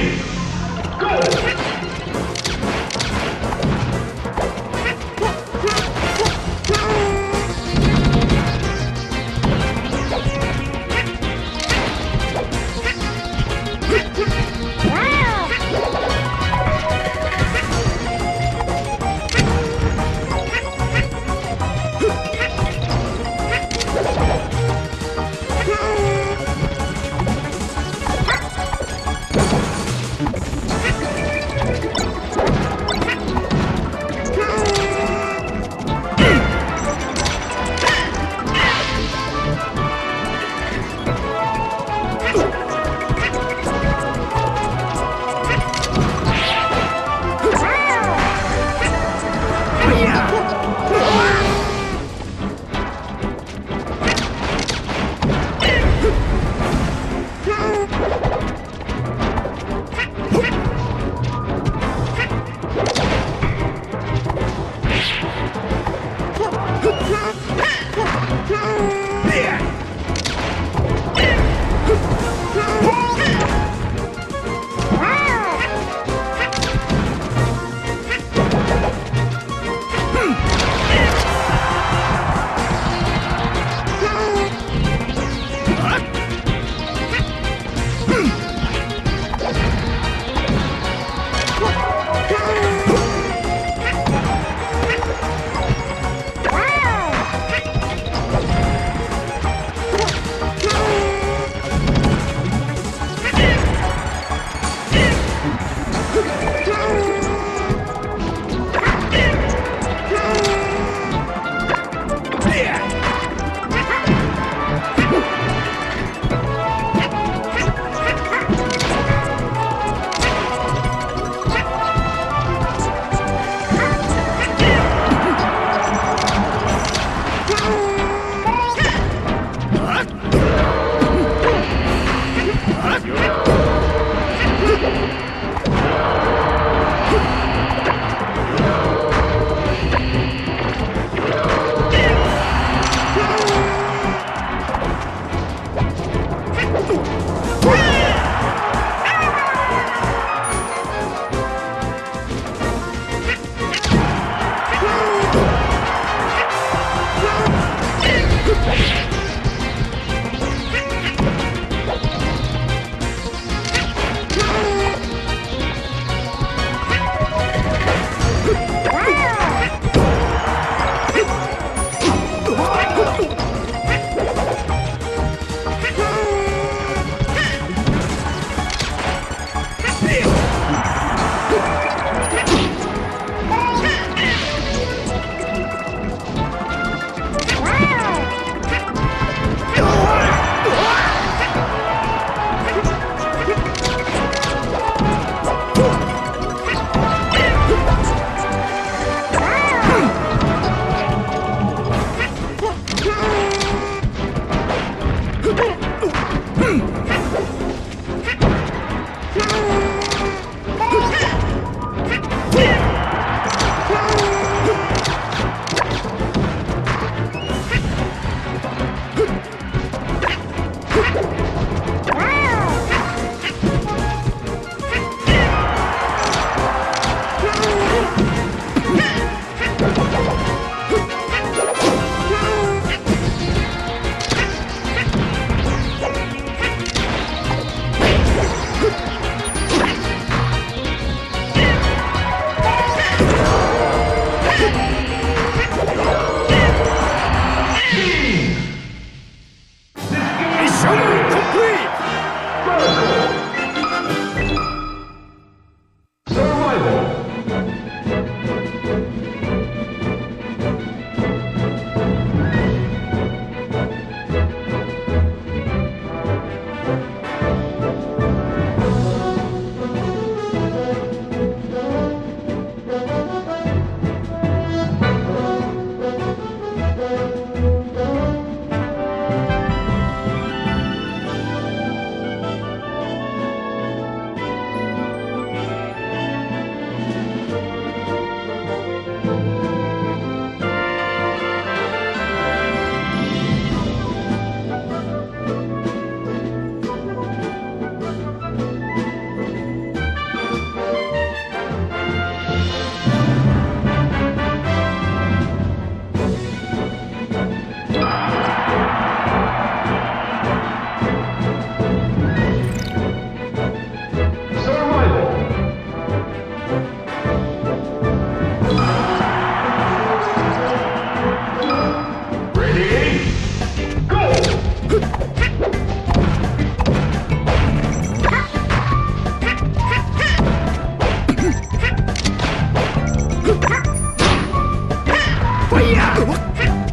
ready, go! What?